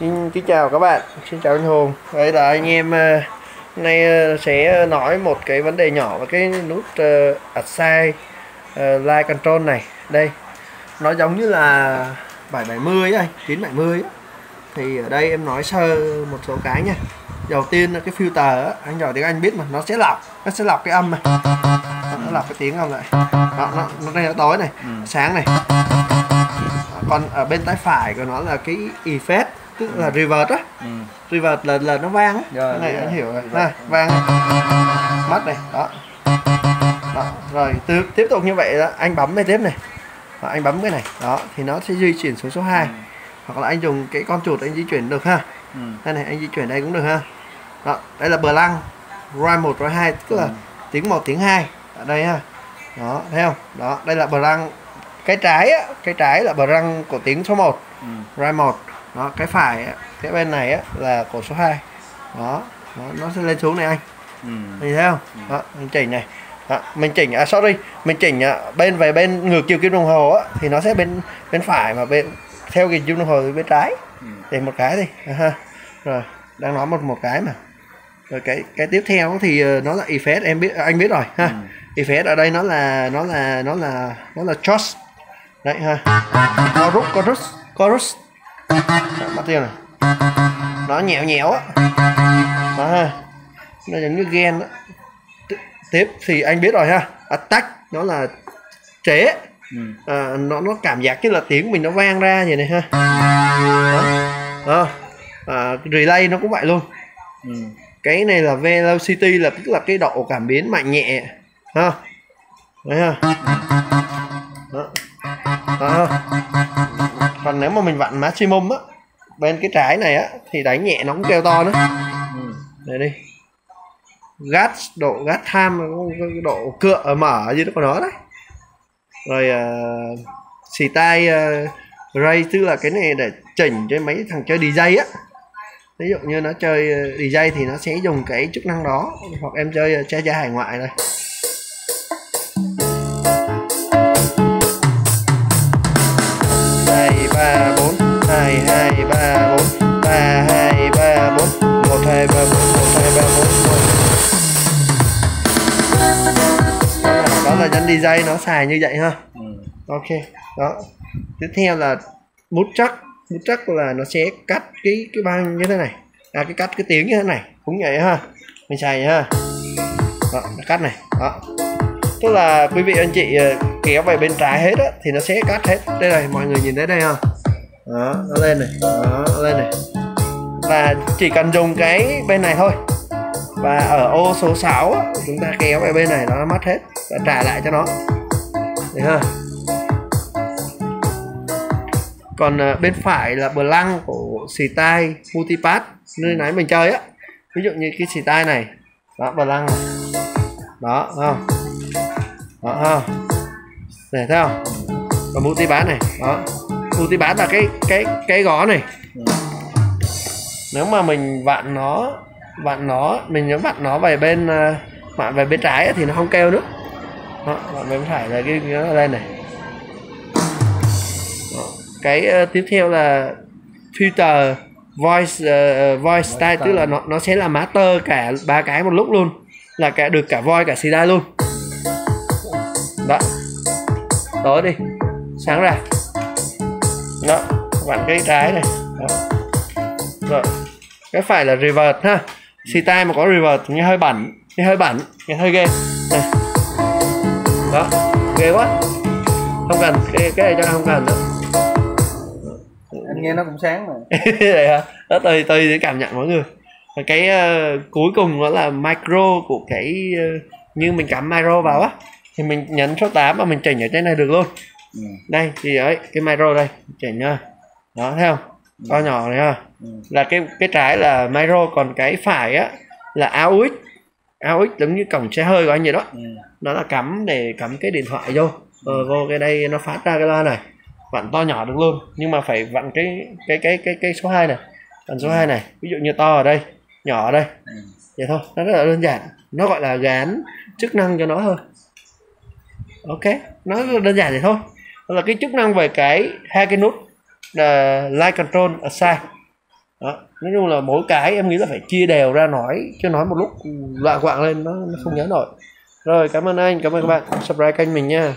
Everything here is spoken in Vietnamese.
Xin kính chào các bạn, xin chào anh Hùng. Đây là anh em ờ, hôm nay ờ, sẽ nói một cái vấn đề nhỏ về cái nút Aside uh, Live Control này. Đây, nó giống như là 770 á anh, 970 á. Thì ở đây em nói sơ một số cái nha. Đầu tiên là cái filter anh giỏi tiếng Anh biết mà, nó sẽ lọc, nó sẽ lọc cái âm này. Nó lọc cái tiếng âm lại. Đó, nó nó đây là tối này, sáng này. Còn ở bên tay phải của nó là cái effect tức là reverse á. Ừ. reverse là là nó vang á. Rồi, cái này rồi. anh hiểu rồi. Này vang. Mắt này đó. Đó rồi từ tiếp tục như vậy đó, anh bấm cái tiếp này. Đó, anh bấm cái này. Đó thì nó sẽ di chuyển xuống số 2 Ừ. hoặc là anh dùng cái con chuột anh di chuyển được ha. Ừ. đây này anh di chuyển đây cũng được ha. Đó đây là bờ lăng. Roi 1 roi 2 tức là Ừ. tiếng 1 tiếng 2 ở đây ha. Đó thấy không? Đó đây là bờ lăng. Cái trái á cái trái là bờ răng của tiếng số 1 Ừ. Rai 1 đó cái phải á, cái bên này á, là cổ số 2 đó, đó nó sẽ lên xuống này anh. Ừ. nhìn thấy không? Đó mình chỉnh này. Đó, mình chỉnh à sorry mình chỉnh à, bên về bên ngược chiều kim đồng hồ á thì nó sẽ bên bên phải mà bên theo cái kim đồng hồ thì bên trái. Ừ. để một cái đi. Ha rồi đang nói một một cái mà. Rồi cái cái tiếp theo thì ờ, nó là effect em biết anh biết rồi ha. Ừ. effect ở đây nó là nó là nó là nó là chorus đấy ha. Chorus chorus chorus bắt tiêu này. Nó nhẹo nhẹo á. Đó ha. Nó giống như gen á. T- tiếp thì anh biết rồi ha. Attack nó là trễ. Ừ. à, nó nó cảm giác như là tiếng mình nó vang ra vậy này ha. Đó, đó. À, relay nó cũng vậy luôn. Ừ. cái này là velocity là tức là cái độ cảm biến mạnh nhẹ. Ha. Đấy ha. Đó. Đó. Còn nếu mà mình vặn maximum á bên cái trái này á thì đánh nhẹ nó cũng kêu to nữa. Ừ. đây đi. Gas độ time cái độ cựa mở như nó của nó đấy. Rồi uh, xì tai uh, ray tức là cái này để chỉnh cho mấy thằng chơi DJ á. Ví dụ như nó chơi ờ, DJ thì nó sẽ dùng cái chức năng đó hoặc em chơi ờ, cha cha hải ngoại đây DJ nó xài như vậy ha. Ừ. ok đó. Tiếp theo là mút chắc mút chắc là nó sẽ cắt cái cái băng như thế này. À cái cắt cái tiếng như thế này. Cũng vậy ha. Mình xài ha. Đó nó cắt này. Đó. Tức là quý vị anh chị ờ, kéo về bên trái hết á thì nó sẽ cắt hết. Đây này mọi người nhìn thấy đây ha. Đó nó lên này. Đó nó lên này. Và chỉ cần dùng cái bên này thôi. Và ở ô số 6 á, chúng ta kéo về bên này nó mất hết và trả lại cho nó. Đấy ha còn ờ, bên phải là bờ lăng của xì tai multipath nơi nãy mình chơi á. Ví dụ như cái xì tai này. Đó bờ lăng này. đó không? Đó không? Này, thấy không? Và multipath này. Đó. Multipath là cái cái cái gõ này. Nếu mà mình vặn nó vặn nó, mình nhớ vặn nó về bên ờ, vặn về bên trái á thì nó không kêu nữa đó, về bên phải là cái nó lên này. Đó. cái ờ, tiếp theo là filter voice ờ, voice style tức là nó nó sẽ là master cả ba cái một lúc luôn là cả được cả voice cả style luôn. Đó. Tối đi. Sáng ra. Đó vặn cái trái này. Đó. rồi. Cái phải là reverse ha. Tai mà có reverse nghe hơi bẩn nghe hơi bẩn nghe hơi ghê đó ghê quá. Không cần cái cái này cho không cần nữa. Anh nghe nó cũng sáng mà. Vậy hả? Đó tùy tùy để cảm nhận mỗi người. Và cái ờ, cuối cùng đó là micro của cái ờ, như mình cắm micro vào á thì mình nhấn số 8 và mình chỉnh ở trên này được luôn. Ừ. đây thì ấy cái micro đây chỉnh nha. Đó thấy không? To nhỏ này ha. Ừ. là cái cái trái là micro còn cái phải á là AUX AUX giống như cổng xe hơi của anh vậy đó. Ừ. nó là cắm để cắm cái điện thoại vô. Ờ, vô cái đây nó phát ra cái loa này. Vặn to nhỏ được luôn nhưng mà phải vặn cái cái cái cái cái số 2 này. Vặn số 2 này. Ví dụ như to ở đây nhỏ ở đây. Ừ. vậy thôi nó rất là đơn giản. Nó gọi là gán chức năng cho nó thôi. Ok nó rất là đơn giản vậy thôi. Đó là cái chức năng về cái hai cái nút là light control aside đó. Nói chung là mỗi cái em nghĩ là phải chia đều ra nói chứ nói một lúc loạn quạng lên nó, nó không nhớ nổi. Rồi cảm ơn anh cảm ơn các bạn. Subscribe kênh mình nha.